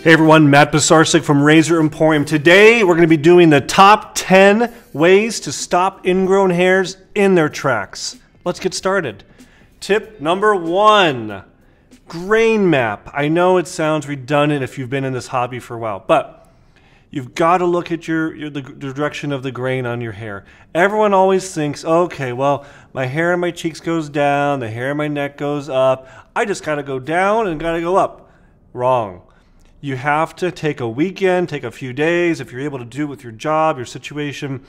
Hey everyone, Matt Pisarcik from Razor Emporium. Today we're going to be doing the top 10 ways to stop ingrown hairs in their tracks. Let's get started. Tip number one grain map. I know it sounds redundant if you've been in this hobby for a while, but you've got to look at your, your the, direction of the grain on your hair. Everyone always thinks, okay, well, my hair on my cheeks goes down, the hair on my neck goes up. I just got to go down and got to go up. Wrong you have to take a weekend, take a few days, if you're able to do it with your job, your situation,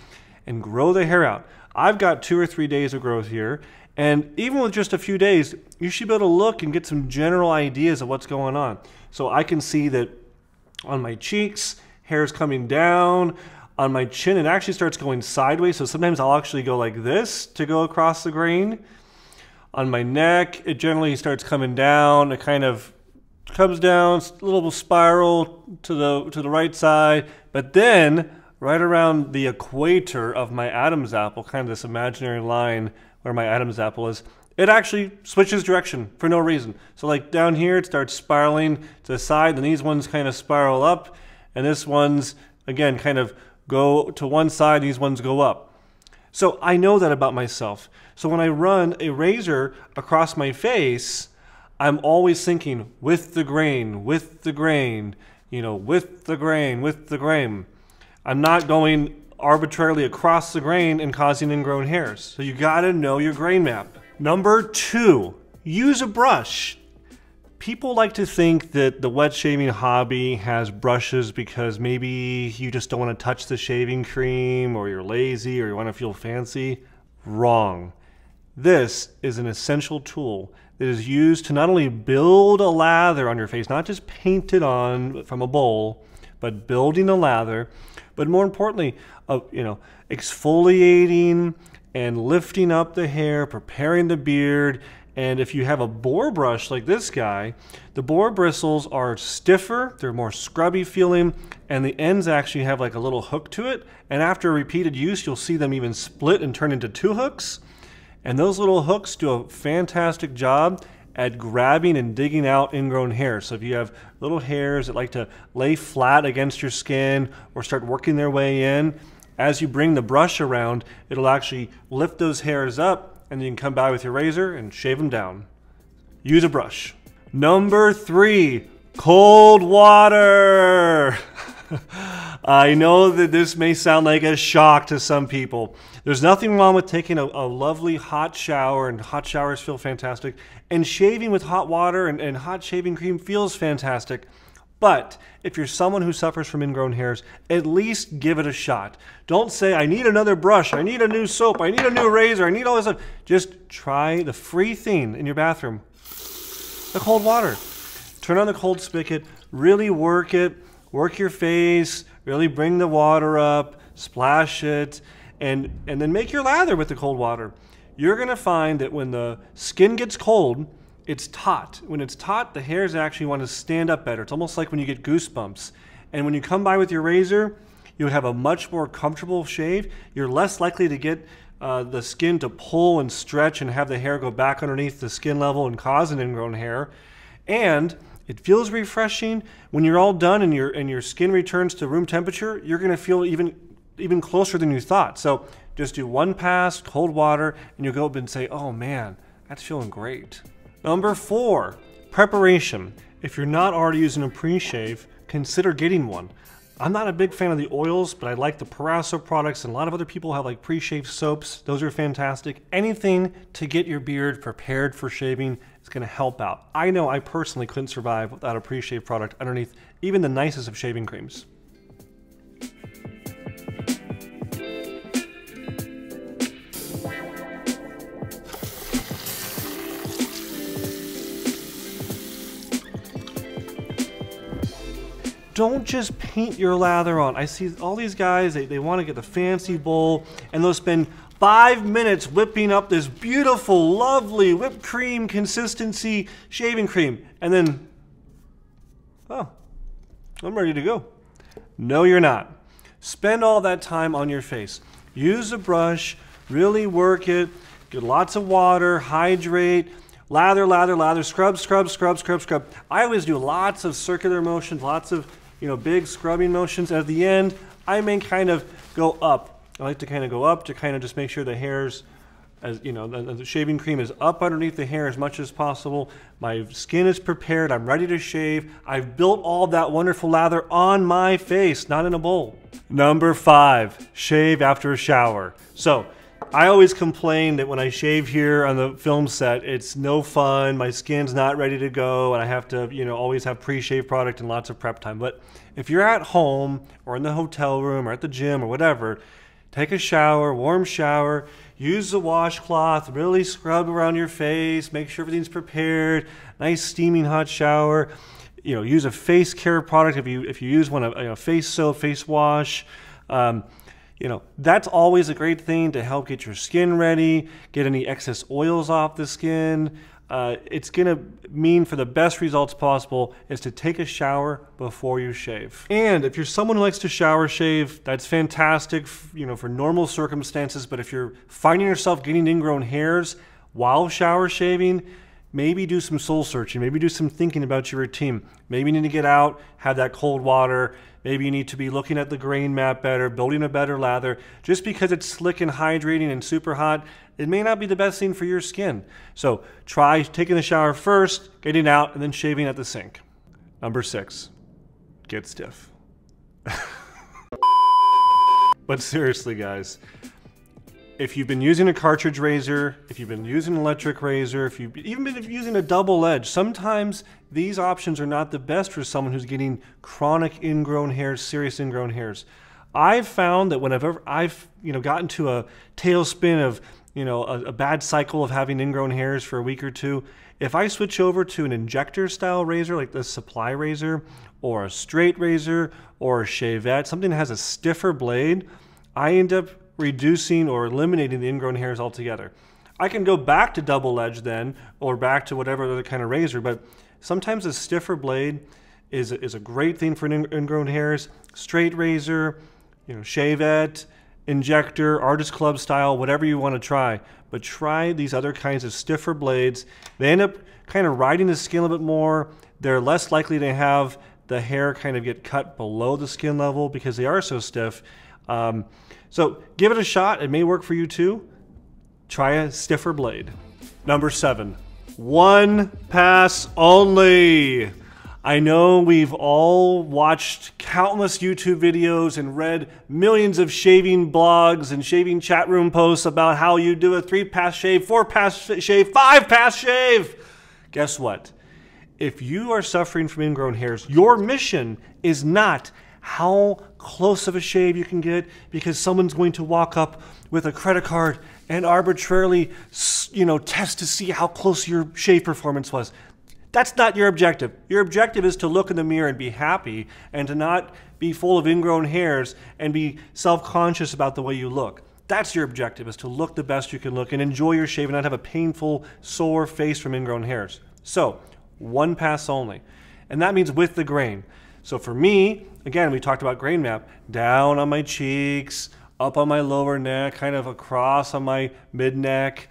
and grow the hair out. I've got two or three days of growth here, and even with just a few days, you should be able to look and get some general ideas of what's going on. So I can see that on my cheeks, hair is coming down. On my chin, it actually starts going sideways. So sometimes I'll actually go like this to go across the grain. On my neck, it generally starts coming down. It kind of comes down, a little spiral to the to the right side, but then right around the equator of my Adam's apple, kind of this imaginary line where my Adam's apple is, it actually switches direction for no reason. So like down here, it starts spiraling to the side, and these ones kind of spiral up, and this one's again kind of go to one side, these ones go up. So I know that about myself. So when I run a razor across my face, I'm always thinking with the grain, with the grain, you know, with the grain, with the grain. I'm not going arbitrarily across the grain and causing ingrown hairs. So you gotta know your grain map. Number two, use a brush. People like to think that the wet shaving hobby has brushes because maybe you just don't want to touch the shaving cream or you're lazy or you want to feel fancy. Wrong. This is an essential tool that is used to not only build a lather on your face, not just paint it on from a bowl, but building a lather, but more importantly, uh, you know, exfoliating and lifting up the hair, preparing the beard. And if you have a boar brush like this guy, the boar bristles are stiffer, they're more scrubby feeling, and the ends actually have like a little hook to it. And after repeated use, you'll see them even split and turn into two hooks. And those little hooks do a fantastic job at grabbing and digging out ingrown hair. So if you have little hairs that like to lay flat against your skin or start working their way in, as you bring the brush around, it'll actually lift those hairs up and you can come by with your razor and shave them down. Use a brush. Number three, cold water. I know that this may sound like a shock to some people. There's nothing wrong with taking a, a lovely hot shower, and hot showers feel fantastic, and shaving with hot water and, and hot shaving cream feels fantastic. But if you're someone who suffers from ingrown hairs, at least give it a shot. Don't say, I need another brush, I need a new soap, I need a new razor, I need all this stuff. Just try the free thing in your bathroom the cold water. Turn on the cold spigot, really work it work your face, really bring the water up, splash it, and, and then make your lather with the cold water. You're gonna find that when the skin gets cold, it's taut. When it's taut, the hairs actually want to stand up better. It's almost like when you get goosebumps. And when you come by with your razor, you'll have a much more comfortable shave. You're less likely to get uh, the skin to pull and stretch and have the hair go back underneath the skin level and cause an ingrown hair. And it feels refreshing. When you're all done and your and your skin returns to room temperature, you're going to feel even even closer than you thought. So just do one pass, cold water, and you'll go up and say, "Oh man, that's feeling great." Number four, preparation. If you're not already using a pre-shave, consider getting one. I'm not a big fan of the oils, but I like the Proraso products, and a lot of other people have like pre-shave soaps. Those are fantastic. Anything to get your beard prepared for shaving is going to help out. I know I personally couldn't survive without a pre-shave product underneath even the nicest of shaving creams. Don't just paint your lather on. I see all these guys, they, they want to get the fancy bowl and they'll spend five minutes whipping up this beautiful, lovely whipped cream consistency shaving cream. And then, oh, I'm ready to go. No, you're not. Spend all that time on your face. Use a brush, really work it, get lots of water, hydrate, Lather, lather, lather, scrub, scrub, scrub, scrub, scrub. I always do lots of circular motions, lots of, you know, big scrubbing motions. At the end, I may kind of go up. I like to kind of go up to kind of just make sure the hairs as you know, the, the, shaving cream is up underneath the hair as much as possible. My skin is prepared. I'm ready to shave. I've built all that wonderful lather on my face, not in a bowl. Number five, shave after a shower. So I always complain that when I shave here on the film set, it's no fun. My skin's not ready to go, and I have to, you know, always have pre-shave product and lots of prep time. But if you're at home or in the hotel room or at the gym or whatever, take a shower, warm shower use the washcloth, really scrub around your face, make sure everything's prepared, nice steaming hot shower. You know, use a face care product if you if you use one, a, a face soap, face wash. Um, you know, that's always a great thing to help get your skin ready, get any excess oils off the skin uh, it's going to mean for the best results possible is to take a shower before you shave. And if you're someone who likes to shower shave, that's fantastic, you know, for normal circumstances. But if you're finding yourself getting ingrown hairs while shower shaving, maybe do some soul searching. Maybe do some thinking about your routine. Maybe you need to get out, have that cold water. Maybe you need to be looking at the grain map better, building a better lather. Just because it's slick and hydrating and super hot, it may not be the best thing for your skin. So try taking the shower first, getting out, and then shaving at the sink. Number six, get stiff. but seriously, guys, if you've been using a cartridge razor, if you've been using an electric razor, if you've even been using a double edge, sometimes these options are not the best for someone who's getting chronic ingrown hairs, serious ingrown hairs. I've found that whenever I've you know gotten to a tailspin of you know a, a bad cycle of having ingrown hairs for a week or two, if I switch over to an injector style razor like the supply razor or a straight razor or a shavette, something that has a stiffer blade, I end up reducing or eliminating the ingrown hairs altogether. I can go back to double edge then, or back to whatever other kind of razor, but sometimes a stiffer blade is, is a great thing for ingrown hairs. Straight razor, you know, shavette, injector, artist club style, whatever you want to try. But try these other kinds of stiffer blades. They end up kind of riding the skin a little bit more. They're less likely to have the hair kind of get cut below the skin level because they are so stiff. Um, so give it a shot. It may work for you too. Try a stiffer blade. Number seven, one pass only. I know we've all watched countless YouTube videos and read millions of shaving blogs and shaving chat room posts about how you do a three pass shave, four pass shave, five pass shave. Guess what? If you are suffering from ingrown hairs, your mission is not how close of a shave you can get because someone's going to walk up with a credit card and arbitrarily, you know, test to see how close your shave performance was. That's not your objective. Your objective is to look in the mirror and be happy and to not be full of ingrown hairs and be self-conscious about the way you look. That's your objective, is to look the best you can look and enjoy your shave and not have a painful, sore face from ingrown hairs. So, one pass only. And that means with the grain. So for me, again, we talked about grain map, down on my cheeks, up on my lower neck, kind of across on my mid neck.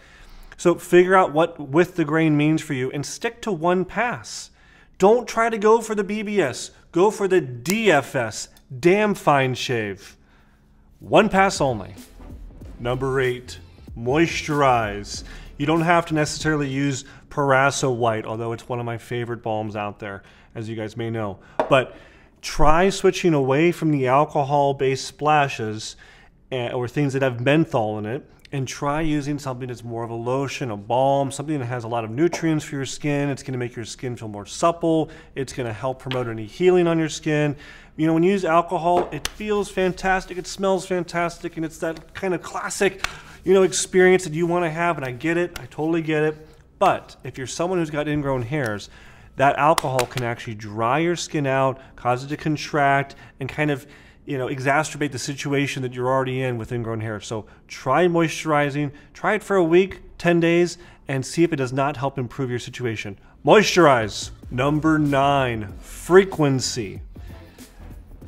So figure out what with the grain means for you and stick to one pass. Don't try to go for the BBS. Go for the DFS, damn fine shave. One pass only. Number eight, moisturize. You don't have to necessarily use Proraso White, although it's one of my favorite balms out there, as you guys may know. But try switching away from the alcohol-based splashes eh, or things that have menthol in it and try using something that's more of a lotion, a balm, something that has a lot of nutrients for your skin. It's going to make your skin feel more supple. It's going to help promote any healing on your skin. You know, when you use alcohol, it feels fantastic, it smells fantastic, and it's that kind of classic, you know, experience that you want to have, and I get it, I totally get it. But if you're someone who's got ingrown hairs, that alcohol can actually dry your skin out, cause it to contract, and kind of you know, exacerbate the situation that you're already in with ingrown hair. So try moisturizing, try it for a week, 10 days, and see if it does not help improve your situation. Moisturize. Number nine, frequency.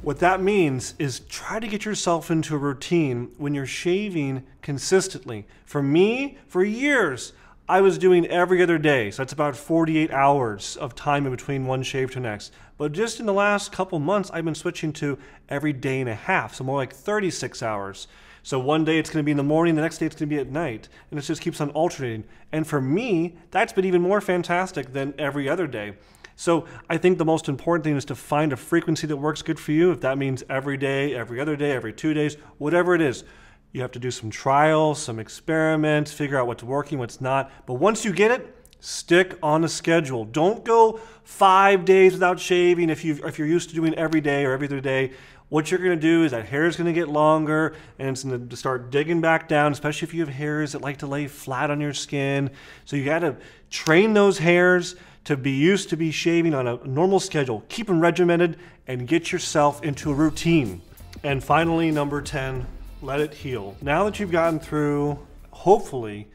What that means is try to get yourself into a routine when you're shaving consistently. For me, for years, I was doing every other day, so that's about 48 hours of time in between one shave to next. But just in the last couple months, I've been switching to every day and a half, so more like 36 hours. So one day it's going to be in the morning, the next day it's going to be at night, and it just keeps on alternating. And for me, that's been even more fantastic than every other day. So I think the most important thing is to find a frequency that works good for you. If that means every day, every other day, every two days, whatever it is. You have to do some trials, some experiments, figure out what's working, what's not. But once you get it, stick on a schedule. Don't go five days without shaving if, you if you're used to doing every day or every other day. What you're going to do is that hair is going to get longer and it's to start digging back down, especially if you have hairs that like to lay flat on your skin. So you got to train those hairs to be used to be shaving on a normal schedule. Keep them regimented and get yourself into a routine. And finally, number 10, let it heal. Now that you've gotten through, hopefully,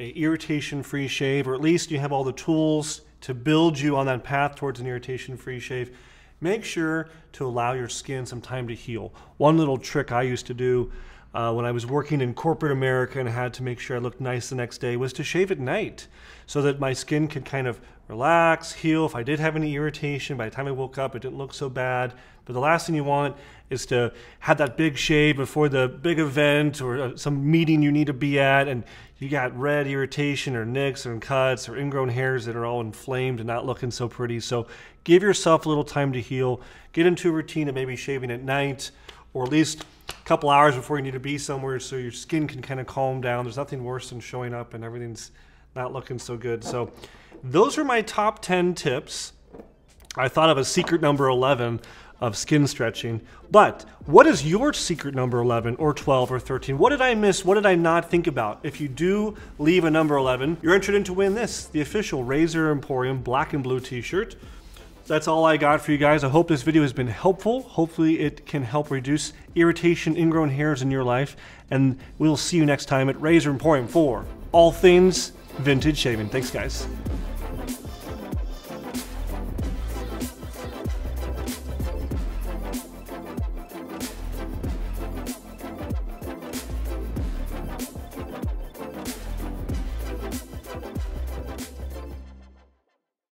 a irritation-free shave, or at least you have all the tools to build you on that path towards an irritation-free shave, make sure to allow your skin some time to heal. One little trick I used to do uh, when I was working in corporate America and had to make sure I looked nice the next day was to shave at night so that my skin could kind of relax, heal. If I did have any irritation, by the time I woke up, it didn't look so bad. But the last thing you want is to have that big shave before the big event or uh, some meeting you need to be at, and you got red irritation or nicks or cuts or ingrown hairs that are all inflamed and not looking so pretty. So give yourself a little time to heal. Get into a routine of maybe shaving at night or at least a couple hours before you need to be somewhere so your skin can kind of calm down. There's nothing worse than showing up and everything's not looking so good. So those are my top 10 tips. I thought of a secret number 11 of skin stretching. But what is your secret number 11 or 12 or 13? What did I miss? What did I not think about? If you do leave a number 11, you're entered in to win this, the official Razor Emporium black and blue t-shirt. That's all I got for you guys. I hope this video has been helpful. Hopefully it can help reduce irritation, ingrown hairs in your life. And we'll see you next time at Razor Emporium for all things vintage shaving. Thanks guys.